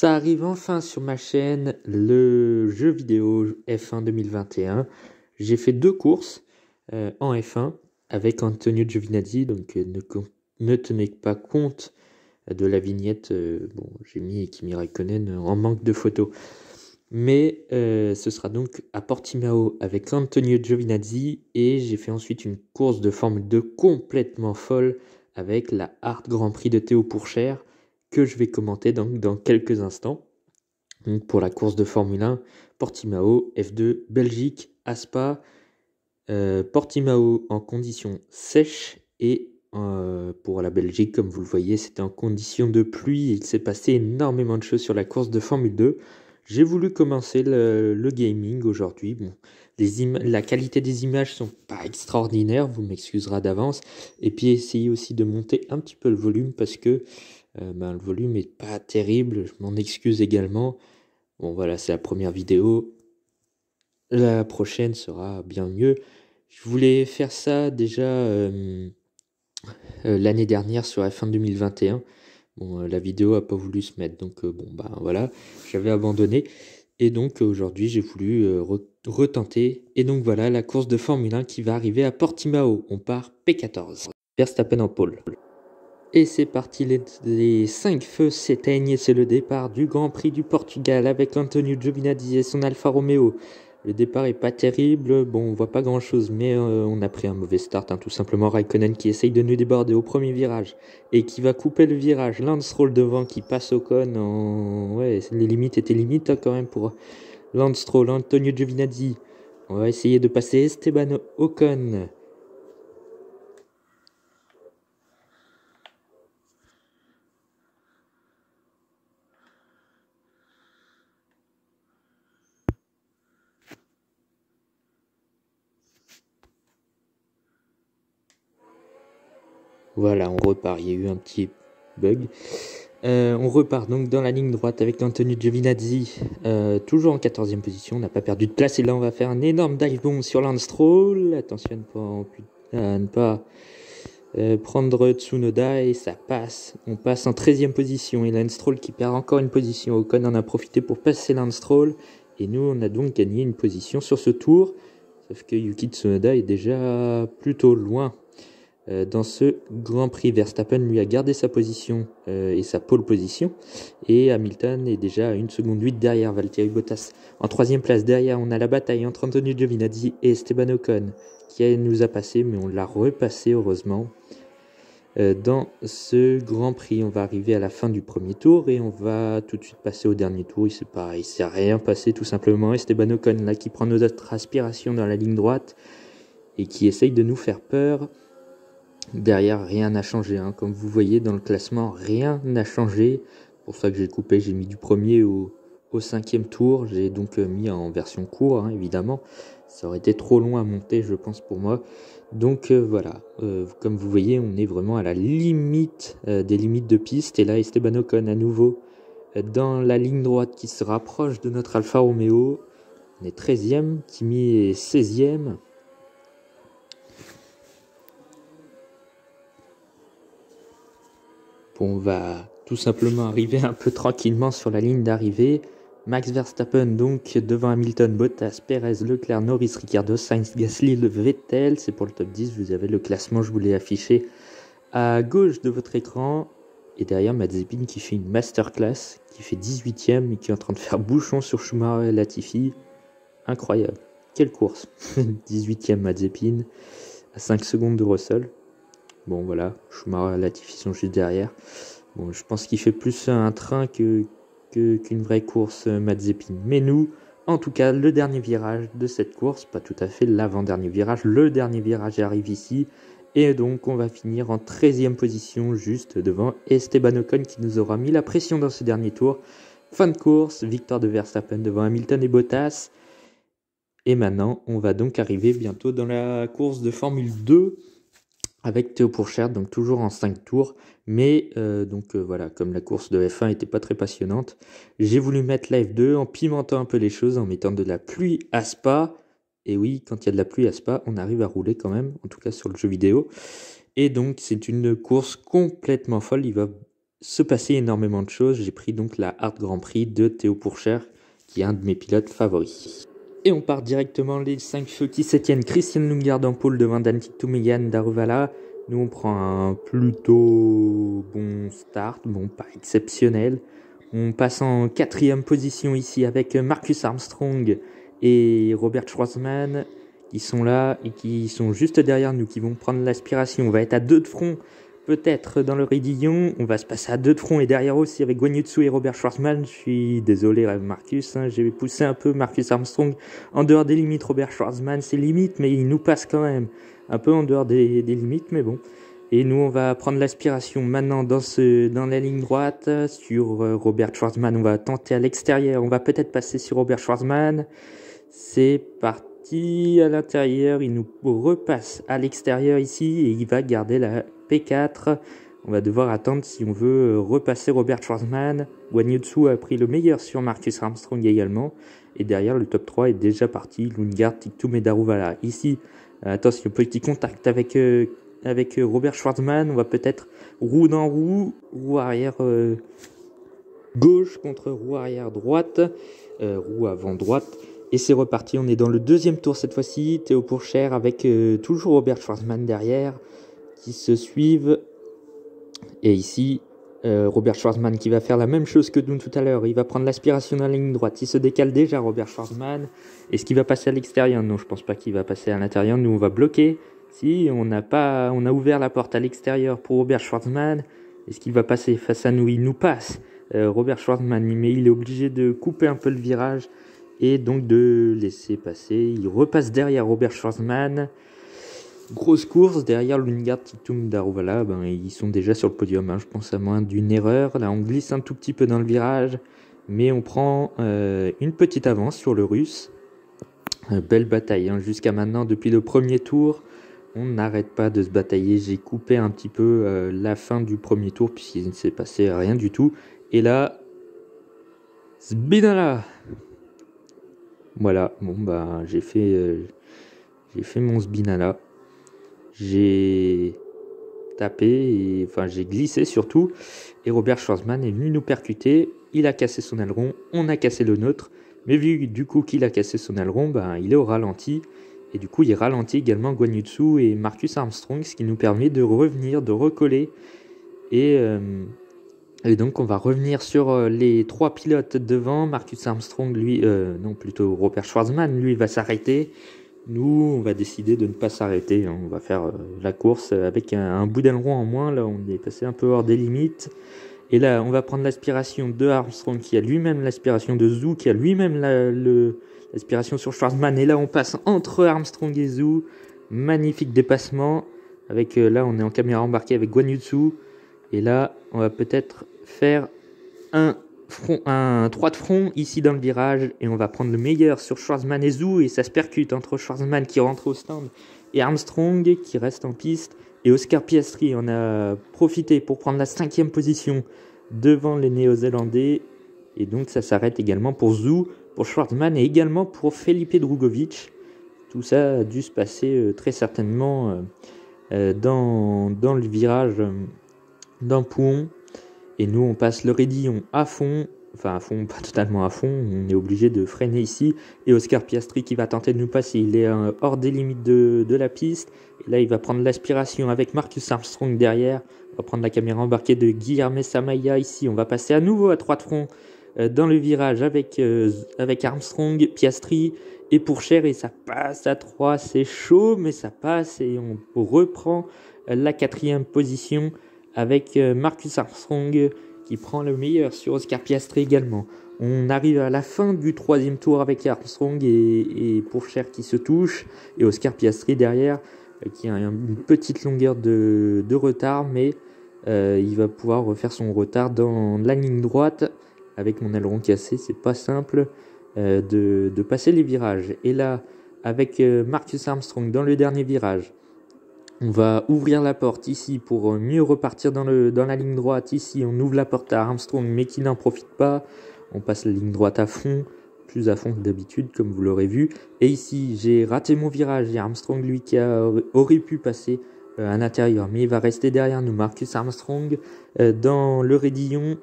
Ça arrive enfin sur ma chaîne, le jeu vidéo F1 2021. J'ai fait deux courses euh, en F1 avec Antonio Giovinazzi, donc euh, ne, tenez pas compte de la vignette. Euh, bon, j'ai mis Kimi Raikkonen en manque de photos. Mais ce sera donc à Portimao avec Antonio Giovinazzi et j'ai fait ensuite une course de Formule 2 complètement folle avec la Hard Grand Prix de Théo Pourchère que je vais commenter donc dans quelques instants. Donc pour la course de Formule 1, Portimao, F2, Belgique, Aspa, euh, Portimao en conditions sèches et euh, pour la Belgique, comme vous le voyez, c'était en conditions de pluie. Il s'est passé énormément de choses sur la course de Formule 2. J'ai voulu commencer le, gaming aujourd'hui. Bon, la qualité des images sont pas extraordinaires, vous m'excuserez d'avance. Et puis essayer aussi de monter un petit peu le volume parce que euh, ben, le volume est pas terrible, je m'en excuse également. Bon voilà, c'est la première vidéo. La prochaine sera bien mieux. Je voulais faire ça déjà euh, euh, l'année dernière sur F1 2021. Bon, la vidéo a pas voulu se mettre, donc bon bah voilà, j'avais abandonné. Et donc aujourd'hui j'ai voulu retenter. Et donc voilà la course de Formule 1 qui va arriver à Portimao. On part P14. Verstappen en pôle. Et c'est parti, les, cinq feux s'éteignent et c'est le départ du Grand Prix du Portugal avec Antonio Giovinazzi et son Alfa Romeo. Le départ est pas terrible, bon on voit pas grand chose mais euh, on a pris un mauvais start, hein, tout simplement Raikkonen qui essaye de nous déborder au premier virage et qui va couper le virage, Lance Roll devant qui passe au con, ouais les limites étaient limites hein, quand même pour Lance Stroll, Antonio Giovinazzi. On va essayer de passer Esteban Ocon Voilà, on repart. Il y a eu un petit bug. Euh, on repart donc dans la ligne droite avec Antonio Giovinazzi, euh, toujours en 14e position. On n'a pas perdu de place. Et là, on va faire un énorme dive bomb sur Lance. Attention à ne pas, euh, prendre Tsunoda et ça passe. On passe en 13e position. Et Lance qui perd encore une position. Ocon en a profité pour passer Lance. Et nous, on a donc gagné une position sur ce tour. Sauf que Yuki Tsunoda est déjà plutôt loin euh, dans ce Grand Prix, Verstappen lui a gardé sa position euh, et sa pole position. Et Hamilton est déjà à une seconde 8 derrière Valtteri Bottas. En troisième place, derrière, on a la bataille entre Antonio Giovinazzi et Esteban Ocon, qui nous a passé, mais on l'a repassé heureusement. Euh, dans ce Grand Prix, on va arriver à la fin du premier tour et on va tout de suite passer au dernier tour. Il c'est pareil, il s'est rien passé tout simplement. Esteban Ocon là qui prend notre aspiration dans la ligne droite et qui essaye de nous faire peur. Derrière, rien n'a changé. Hein. Comme vous voyez dans le classement, rien n'a changé. Pour ça que j'ai coupé, j'ai mis du premier au, cinquième tour. J'ai donc euh, mis en version court, hein, évidemment. Ça aurait été trop long à monter, je pense, pour moi. Donc euh, voilà, euh, comme vous voyez, on est vraiment à la limite des limites de piste. Et là, Esteban Ocon à nouveau dans la ligne droite qui se rapproche de notre Alfa Romeo. On est 13e, Kimi est 16e. On va tout simplement arriver un peu tranquillement sur la ligne d'arrivée. Max Verstappen donc devant Hamilton, Bottas, Perez, Leclerc, Norris, Ricciardo, Sainz, Gasly, Vettel. C'est pour le top 10. Vous avez le classement, je vous l'ai affiché à gauche de votre écran. Et derrière Mazepin qui fait une masterclass, qui fait 18ème et qui est en train de faire bouchon sur Schumacher et Latifi. Incroyable. Quelle course 18ème Mazepin à 5 secondes de Russell. Bon voilà, Schumacher et Latifi sont juste derrière. Bon, je pense qu'il fait plus un train que qu'une vraie course euh, Mazepin. Mais nous, en tout cas, le dernier virage de cette course, pas tout à fait l'avant-dernier virage, le dernier virage arrive ici. Et donc on va finir en 13e position juste devant Esteban Ocon qui nous aura mis la pression dans ce dernier tour. Fin de course, victoire de Verstappen devant Hamilton et Bottas. Et maintenant, on va donc arriver bientôt dans la course de Formule 2 avec Théo Pourchère, donc toujours en 5 tours. Mais euh, donc euh, voilà, comme la course de F1 n'était pas très passionnante, j'ai voulu mettre la F2 en pimentant un peu les choses, en mettant de la pluie à Spa. Et oui, quand il y a de la pluie à Spa, on arrive à rouler quand même, en tout cas sur le jeu vidéo. Et donc c'est une course complètement folle. Il va se passer énormément de choses. J'ai pris donc la Hard Grand Prix de Théo Pourchère, qui est un de mes pilotes favoris. Et on part directement les 5 feux qui se tiennent. Christian Lungard en pôle devant Dantic Toumegan Daruvala. Nous, on prend un plutôt bon start, bon, pas exceptionnel. On passe en quatrième position ici avec Marcus Armstrong et Robert Schwarzman qui sont là et qui sont juste derrière nous, qui vont prendre l'aspiration. On va être à deux de front peut-être dans le Rédillon. On va se passer à deux de front et derrière aussi avec Guanyutsu et Robert Schwarzman. Je suis désolé Marcus, hein, j'ai poussé un peu Marcus Armstrong en dehors des limites. Robert Schwarzman, c'est limite, mais il nous passe quand même un peu en dehors des, limites, mais bon. Et nous, on va prendre l'aspiration maintenant dans, ce, dans la ligne droite sur euh, Robert Schwarzman. On va tenter à l'extérieur. On va peut-être passer sur Robert Schwarzman. C'est parti à l'intérieur. Il nous repasse à l'extérieur ici et il va garder la P4. On va devoir attendre si on veut euh, repasser Robert Schwarzman. Wanyutsu a pris le meilleur sur Marcus Armstrong également. Et derrière, le top 3 est déjà parti. Lundgaard, Tiktum et Daruvala. Ici, euh, attention, petit contact avec, euh, avec Robert Schwarzman. On va peut-être roue dans roue, roue arrière gauche contre roue arrière droite, roue avant droite. Et c'est reparti, on est dans le deuxième tour cette fois-ci. Théo Pourchère avec toujours Robert Schwarzman derrière qui se suivent. Et ici, euh, Robert Schwarzman qui va faire la même chose que nous tout à l'heure. Il va prendre l'aspiration dans la ligne droite. Il se décale déjà, Robert Schwarzman. Est-ce qu'il va passer à l'extérieur? Non, je pense pas qu'il va passer à l'intérieur. Nous, on va bloquer. Si on n'a pas, on a ouvert la porte à l'extérieur pour Robert Schwarzman. Est-ce qu'il va passer face à nous Il nous passe. Euh, Robert Schwarzman, mais il est obligé de couper un peu le virage et donc de laisser passer. Il repasse derrière Robert Schwarzman. Grosse course derrière Lungard, Titum, Daruvala, ben, ils sont déjà sur le podium. Hein. Je pense à moins d'une erreur. Là, on glisse un tout petit peu dans le virage, mais on prend euh, une petite avance sur le russe. Euh, belle bataille hein. jusqu'à maintenant, depuis le premier tour. On n'arrête pas de se batailler. J'ai coupé un petit peu euh, la fin du premier tour puisqu'il ne s'est passé rien du tout. Et là, Zbinala Voilà, bon bah j'ai fait, j'ai fait mon Zbinala j'ai tapé, enfin j'ai glissé surtout, et Robert Schwarzman est venu nous percuter, il a cassé son aileron, on a cassé le nôtre, mais vu du coup qu'il a cassé son aileron, ben, il est au ralenti, et du coup il ralentit également Guanyutsu et Marcus Armstrong, ce qui nous permet de revenir, de recoller, et, euh, donc on va revenir sur euh, les trois pilotes devant, Marcus Armstrong, lui, euh, non plutôt Robert Schwarzman, lui va s'arrêter, nous, on va décider de ne pas s'arrêter. Hein. On va faire euh, la course avec un, bout d'aileron en moins. Là, on est passé un peu hors des limites. Et là, on va prendre l'aspiration de Armstrong, qui a lui-même l'aspiration de Zou, qui a lui-même l'aspiration sur Schwarzman. Et là, on passe entre Armstrong et Zou. Magnifique dépassement. Avec euh, là, on est en caméra embarquée avec Guanyutsu. Et là, on va peut-être faire un un 3 de front ici dans le virage et on va prendre le meilleur sur Schwarzman et Zou et ça se percute entre Schwarzman qui rentre au stand et Armstrong qui reste en piste et Oscar Piastri on a profité pour prendre la cinquième position devant les Néo-Zélandais et donc ça s'arrête également pour Zou, pour Schwarzman et également pour Felipe Drugovic. Tout ça a dû se passer euh, très certainement euh, euh, dans, dans le virage d'un Pouon et nous, on passe le Rédillon à fond, enfin à fond, pas totalement à fond, on est obligé de freiner ici. Et Oscar Piastri qui va tenter de nous passer, il est euh, hors des limites de, la piste. Et là, il va prendre l'aspiration avec Marcus Armstrong derrière. On va prendre la caméra embarquée de Guillermo Samaya ici. On va passer à nouveau à trois de front euh, dans le virage avec, euh, Armstrong, Piastri et Pourchère. Et ça passe à 3, c'est chaud, mais ça passe et on reprend la quatrième position avec euh, Marcus Armstrong qui prend le meilleur sur Oscar Piastri également. On arrive à la fin du troisième tour avec Armstrong et, et Pourchère qui se touche et Oscar Piastri derrière euh, qui a une petite longueur de, retard mais euh, il va pouvoir refaire son retard dans la ligne droite avec mon aileron cassé c'est pas simple de, passer les virages et là avec Marcus Armstrong dans le dernier virage on va ouvrir la porte ici pour mieux repartir dans, la ligne droite. Ici, on ouvre la porte à Armstrong, mais qui n'en profite pas. On passe la ligne droite à fond, plus à fond que d'habitude, comme vous l'aurez vu. Et ici, j'ai raté mon virage. A Armstrong, lui, qui aurait pu passer à l'intérieur, mais il va rester derrière nous. Marcus Armstrong dans le raidillon.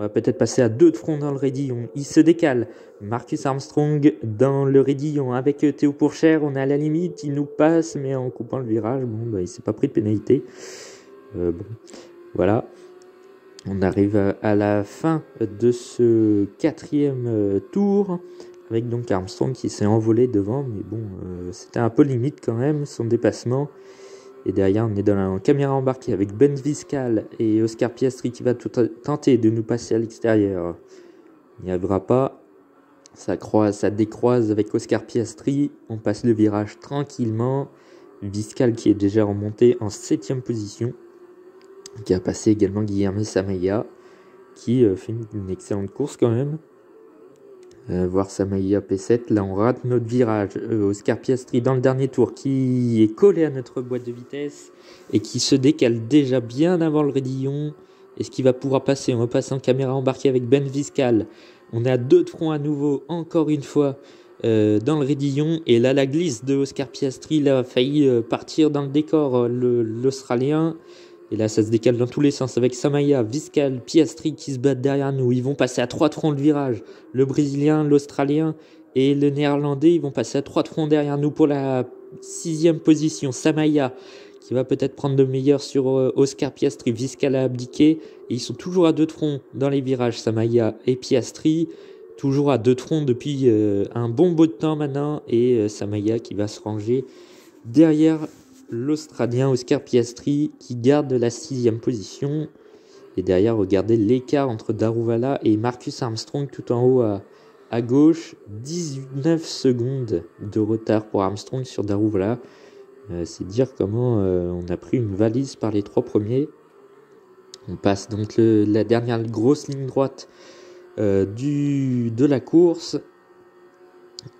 On va peut-être passer à deux de front dans le raidillon. Il se décale. Marcus Armstrong dans le raidillon avec Théo Pourchère. On est à la limite. Il nous passe, mais en coupant le virage, bon, bah, il s'est pas pris de pénalité. bon, voilà. On arrive à la fin de ce quatrième euh, tour avec donc Armstrong qui s'est envolé devant, mais bon, euh, c'était un peu limite quand même son dépassement. Et derrière, on est dans la caméra embarquée avec Ben Viscal et Oscar Piastri qui va tout tenter de nous passer à l'extérieur. Il n'y arrivera pas. Ça, croise, ça décroise avec Oscar Piastri. On passe le virage tranquillement. Viscal qui est déjà remonté en septième position qui a passé également Guillermo Samaya, qui euh, fait une, excellente course quand même. Euh, voir Samaya P7, là on rate notre virage. Euh, Oscar Piastri dans le dernier tour qui est collé à notre boîte de vitesse et qui se décale déjà bien avant le raidillon. Est-ce qu'il va pouvoir passer? On repasse en caméra embarquée avec Ben Viscal. On est à deux de front à nouveau, encore une fois, dans le raidillon. Et là, la glisse de Oscar Piastri il a failli partir dans le décor, l'Australien. Et là, ça se décale dans tous les sens avec Samaya, Viscal, Piastri qui se battent derrière nous. Ils vont passer à trois troncs de virage. Le Brésilien, l'Australien et le Néerlandais, ils vont passer à trois troncs derrière nous pour la sixième position. Samaya qui va peut-être prendre le meilleur sur euh, Oscar Piastri. Viscal a abdiqué. Ils sont toujours à deux troncs dans les virages, Samaya et Piastri. Toujours à deux troncs depuis euh, un bon bout de temps maintenant. Et euh, Samaya qui va se ranger derrière l'Australien Oscar Piastri qui garde la sixième position. Et derrière, regardez l'écart entre Daruvala et Marcus Armstrong tout en haut à, gauche. 19 secondes de retard pour Armstrong sur Daruvala. Euh, c'est dire comment euh, on a pris une valise par les trois premiers. On passe donc la dernière grosse ligne droite euh, du, de la course.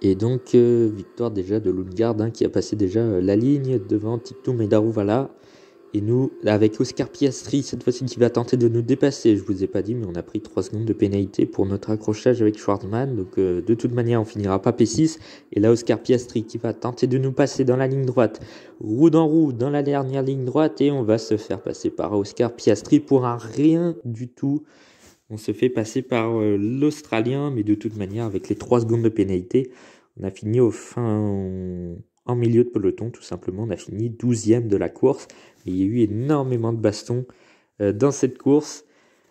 Et donc, euh, victoire déjà de Lundgaard hein, qui a passé déjà euh, la ligne devant Tiktum et Daruvala. Et nous, avec Oscar Piastri, cette fois-ci qui va tenter de nous dépasser. Je vous ai pas dit, mais on a pris 3 secondes de pénalité pour notre accrochage avec Schwartzmann. Donc, euh, de toute manière, on finira pas P6. Et là, Oscar Piastri qui va tenter de nous passer dans la ligne droite. Roue dans roue dans la dernière ligne droite. Et on va se faire passer par Oscar Piastri pour un rien du tout. On se fait passer par euh, l'Australien, mais de toute manière, avec les 3 secondes de pénalité, on a fini au fin en milieu de peloton, tout simplement. On a fini 12e de la course. il y a eu énormément de bastons euh, dans cette course.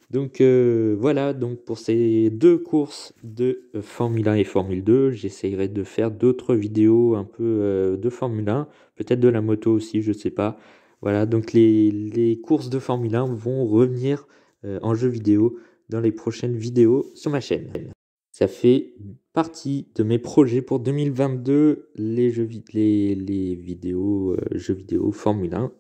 Donc euh, voilà, donc pour ces deux courses de Formule 1 et Formule 2, j'essayerai de faire d'autres vidéos un peu de Formule 1, peut-être de la moto aussi, je sais pas. Voilà, donc les, les courses de Formule 1 vont revenir en jeu vidéo dans les prochaines vidéos sur ma chaîne. Ça fait partie de mes projets pour 2022, les, jeux, les, les vidéos, euh, vidéo Formule 1